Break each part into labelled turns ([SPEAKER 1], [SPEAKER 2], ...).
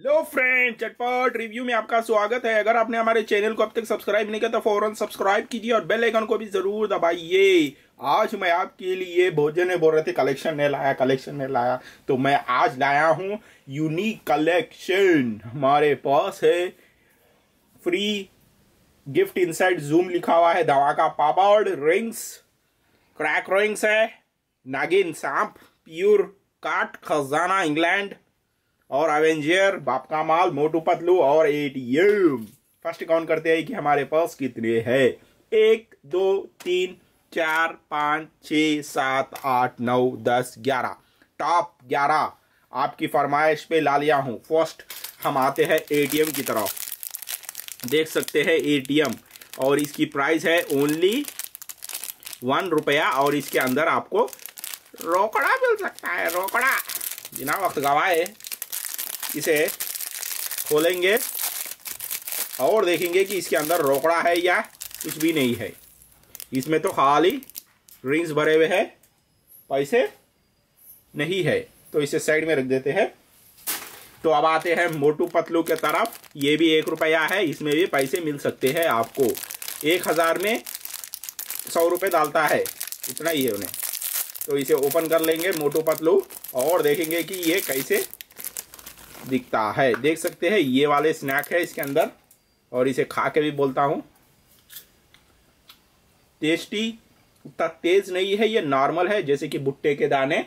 [SPEAKER 1] लो friend चटपट review में आपका स्वागत है। अगर आपने हमारे चैनल को अब तक सब्सक्राइब नहीं किया तो फ़ौरन सब्सक्राइब कीजिए और बेल आइकन को भी ज़रूर दबाइए। आज मैं आपके लिए भोजन में बोल रहे थे कलेक्शन नहीं लाया कलेक्शन नहीं लाया। तो मैं आज लाया हूँ यूनिक कलेक्शन हमारे पास है फ्री गिफ्ट इनसाइड जूम लिखा हुआ है, दवा का पापड़ रिंग्स क्रैक रिंग्स है, नागिन सांप प्योर काट खजाना इंग्लैंड और अवेंजर बाप का माल, मोटू पतलू और एटीएम फ़र्स्ट काउंट करते हैं कि हमारे पास कितने हैं। एक, दो, तीन, चार, पाँच, छ, सात, आठ, नौ, दस, ग्यारह। टॉप ग्यारह। आपकी फरमाइश पे ला लिया हूँ। फ़र्स्ट हम आते हैं एटीएम की तरफ़। देख सकते हैं एटीएम और इसकी प्राइस है ओनली वन रुपया और इसके अंदर आपको रोकड़ा मिल सकता है, रोकड़ा। बिना वक्त गवाए। इसे खोलेंगे और देखेंगे कि इसके अंदर रोकड़ा है या कुछ भी नहीं है। इसमें तो खाली रिंग्स भरे हुए हैं, पैसे नहीं है। तो इसे साइड में रख देते हैं। तो अब आते हैं मोटू पतलू के तरफ़। ये भी एक रुपया है, इसमें भी पैसे मिल सकते हैं आपको। एक हज़ार में सौ रुपये डालता है, इतना ही है उन्हें। तो इसे ओपन कर लेंगे मोटू पतलू और देखेंगे कि ये कैसे दिखता है। देख सकते हैं, ये वाले स्नैक है इसके अंदर, और इसे खा के भी बोलता हूँ। टेस्टी, उतना तेज नहीं है, ये नॉर्मल है, जैसे कि भुट्टे के दाने।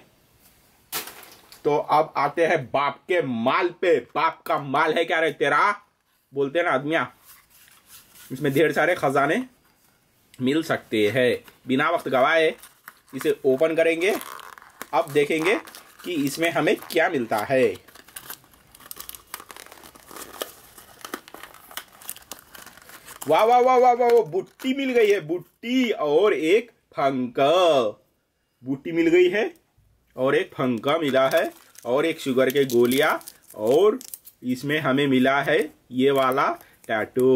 [SPEAKER 1] तो अब आते हैं बाप के माल पे। बाप का माल है क्या रे तेरा? बोलते हैं ना आदमिया। इसमें ढेर सारे खजाने मिल सकते हैं। बिना वक्त गवाए इसे ओपन करेंगे। अब देखेंगे कि इसमें हमें क्या मिलता है। वाह वाह वाह वाह वाह, बुट्टी मिल गई है, बुट्टी और एक फंका। बुट्टी मिल गई है और एक फंका मिला है और एक शुगर के गोलियाँ और इसमें हमें मिला है ये वाला टैटू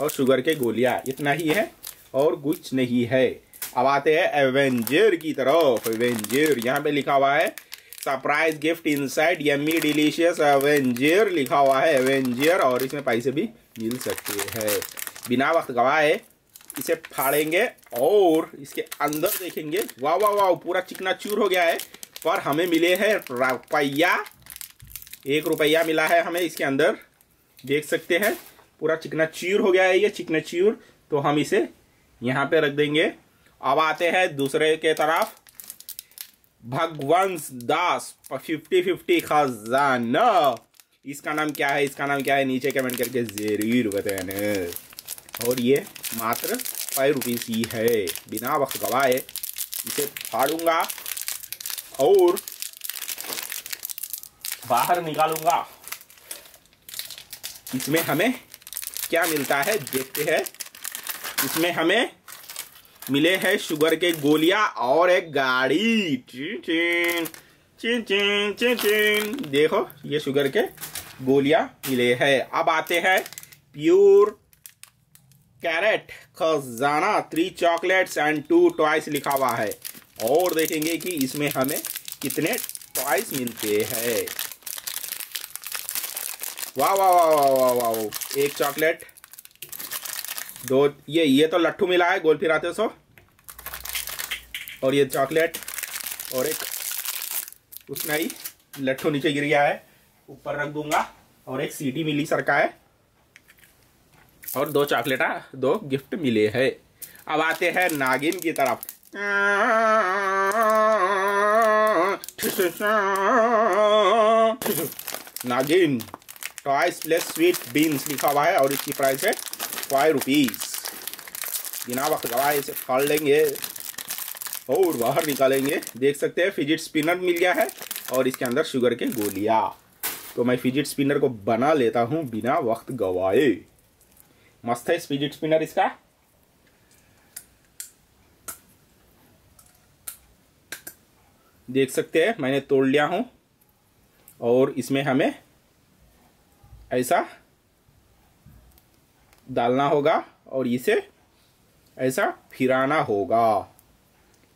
[SPEAKER 1] और शुगर के गोलियाँ इतना ही है और कुछ नहीं है। अब आते हैं एवेंजर की तरफ़। एवेंजर यहाँ पे लिखा हुआ है surprise gift inside yummy delicious avenger लिखा हुआ है एवेंजर और इसमें पैसे भी मिल सकते हैं। बिना वक्त गवाए इसे फाड़ेंगे और इसके अंदर देखेंगे। वाह वाह वाह, पूरा चिकना चूर हो गया है। पर हमें मिले हैं रुपया। एक रुपया मिला है हमें इसके अंदर। देख सकते हैं, पूरा चिकना चूर हो गया है ये चिकना चूर। तो हम इसे यहाँ पे रख देंगे। अब आते हैं दूसरे के तरफ़। भगवंश दास, फिफ्टी फिफ्टी खजाना। इसका नाम क्या है? इसका नाम क्या है? नीचे कमेंट करके ज़रूर बताना। और ये मात्र फाइव रुपीज़ ही है। बिना वक्त गवाए इसे फाड़ूँगा और बाहर निकालूँगा। इसमें हमें क्या मिलता है? देखते हैं। इसमें हमें मिले हैं शुगर के गोलियाँ और एक गाड़ी। चिन चिन चिन चिन चिन देखो, ये शुगर के गोलियाँ मिले हैं। अब आते हैं प्योर कैरेट, खजाना three chocolates and two toys लिखा हुआ है। और देखेंगे कि इसमें हमें कितने टॉयस मिलते हैं। वाह वाह वाह वाह वाह वाह एक चॉकलेट दो, ये ये तो लट्ठू मिला है, गोल फिराते सो। और ये चॉकलेट और एक, उसमें ही लट्ठू नीचे गिर गया है। ऊपर रख दूँगा और एक सीटी मिली सरका है। और दो चॉकलेटा दो गिफ्ट मिले हैं। अब आते हैं नागिन की तरफ़। नागिन टॉयस प्लस स्वीट बीन्स लिखा हुआ है और इसकी प्राइस है फाइव रुपीज़ बिना वक्त गवाए इसे फाड़ लेंगे और बाहर निकालेंगे। देख सकते हैं फिजिट स्पिनर मिल गया है और इसके अंदर शुगर के गोलियाँ। तो मैं फिजिट स्पिनर को बना लेता हूँ बिना वक्त गवाए। मस्त है फिजिट स्पिनर इसका। देख सकते हैं, मैंने तोड़ लिया हूँ। और इसमें हमें ऐसा डालना होगा और इसे ऐसा फिराना होगा।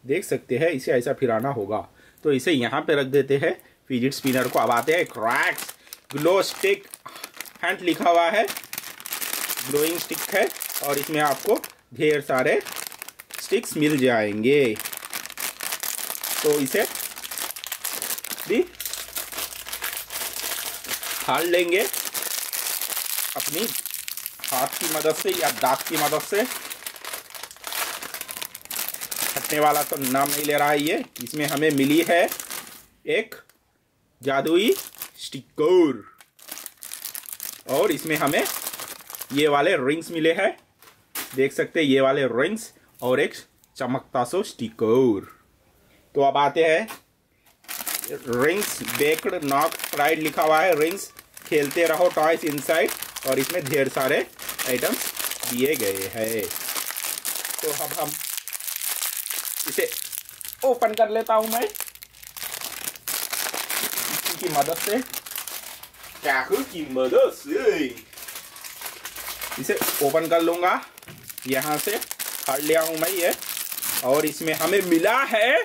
[SPEAKER 1] देख सकते हैं, इसे ऐसा फिराना होगा। तो इसे यहाँ पे रख देते हैं। फिजिट स्पिनर को। अब आते हैं क्रैक्स ग्लो स्टिक हैंड लिखा हुआ है। ग्लोइंग स्टिक है। और इसमें आपको ढेर सारे स्टिक्स मिल जाएँगे। तो इसे भी फाड़ लेंगे। अपनी हाथ की मदद से या दाग की मदद से। हटने वाला तो नाम नहीं ले रहा है ये। इसमें हमें मिली है एक जादुई स्टिकर। और इसमें हमें ये वाले रिंग्स मिले हैं। देख सकते हैं, ये वाले रिंग्स और एक चमकता सो स्टिकर। तो अब आते हैं। रिंग्स बेक्ड नॉक फ्राइड लिखा हुआ है। रिंग्स खेलते रहो टॉयस इनसाइड और इसमें ढेर सारे आइटम्स दिए गए हैं। तो अब हम इसे ओपन कर लेता हूँ मैं। की मदद से चाकू की मदद से इसे ओपन कर लूँगा यहाँ से फाड़ लिया हूँ मैं ये और इसमें हमें मिला है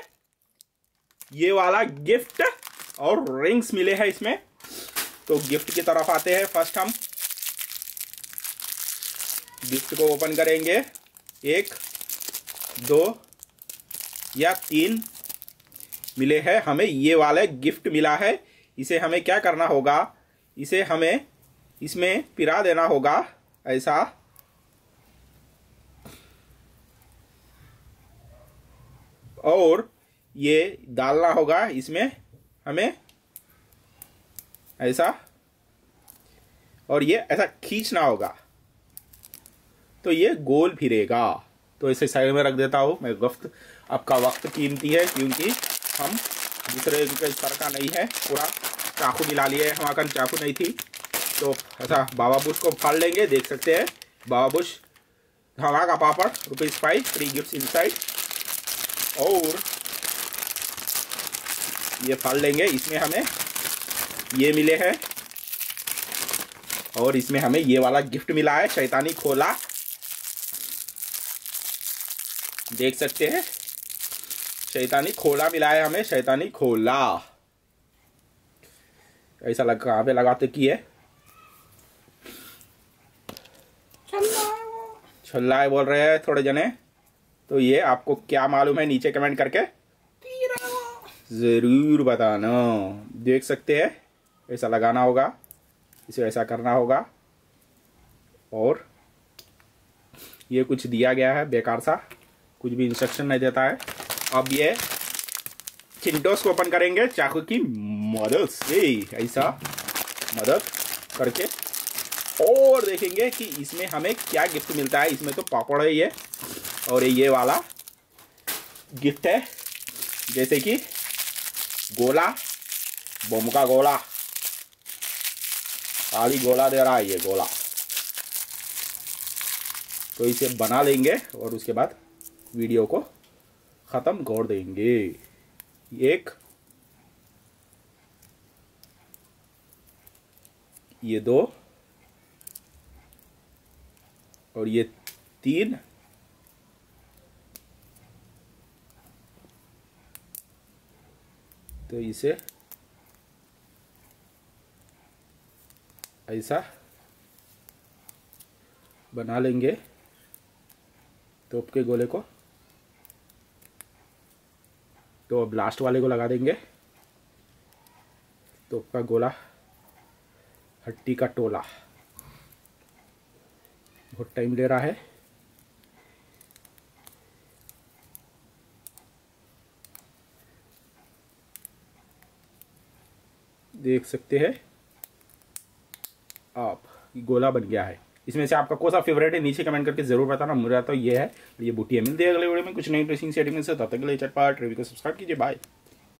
[SPEAKER 1] ये वाला गिफ्ट और रिंग्स मिले हैं इसमें तो गिफ्ट की तरफ़ आते हैं फ़र्स्ट हम गिफ्ट को ओपन करेंगे एक दो या तीन मिले हैं हमें ये वाला गिफ्ट मिला है इसे हमें क्या करना होगा? इसे हमें इसमें पिरा देना होगा, ऐसा। और ये डालना होगा इसमें, हमें, ऐसा। और ये ऐसा खींचना होगा। तो ये गोल फिरेगा। तो इसे साइड में रख देता हूँ मैं वक्त आपका वक्त कीमती है, क्योंकि हम दूसरे का नहीं है, पूरा चाकू मिला लिए हमारा चाकू नहीं थी। तो ऐसा बाबा बुश को फाड़ लेंगे, देख सकते हैं। बाबा बुश धमा का पापड़ rupees five three gift inside और ये फाड़ लेंगे, इसमें हमें ये मिले हैं। और इसमें हमें ये वाला गिफ्ट मिला है, शैतानी खोला। देख सकते हैं, शैतानी खोला मिला है हमें, शैतानी खोला। ऐसा लग कहाँ पे लगाते की है? छल्ला बोल रहे हैं थोड़े जने। तो ये आपको क्या मालूम है नीचे कमेंट करके? ज़रूर बताना। देख सकते हैं, ऐसा लगाना होगा, इसे ऐसा करना होगा। और ये कुछ दिया गया है, बेकार सा। कुछ भी इंस्ट्रक्शन नहीं देता है। अब ये चिंटोस को ओपन करेंगे, चाकू की मदद से ऐसा मदद करके। और देखेंगे कि इसमें हमें क्या गिफ्ट मिलता है। इसमें तो पापड़ है ये, और ये वाला गिफ्ट है। जैसे कि गोला, बोम का गोला। खाली गोला दे रहा है ये गोला। तो इसे बना लेंगे, और उसके बाद वीडियो को ख़त्म कर देंगे। एक, ये दो, और ये तीन तो इसे ऐसा बना लेंगे तोप के गोले को। तो अब लास्ट वाले को लगा देंगे। तोप का गोला, हट्टी का टोला। बहुत टाइम ले रहा है। देख सकते हैं। आप गोला बन गया है। इसमें से आपका कौन सा फेवरेट है, नीचे कमेंट करके ज़रूर बताना। मुझे तो ये है। ये बूटी है। मिलते हैं अगले वीडियो में। कुछ नई ड्रेसिंग सेटिंग से, तब तक के लिए चटपाट। रिव्यू को सब्सक्राइब कीजिए। बाय